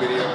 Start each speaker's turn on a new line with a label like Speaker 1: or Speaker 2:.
Speaker 1: video.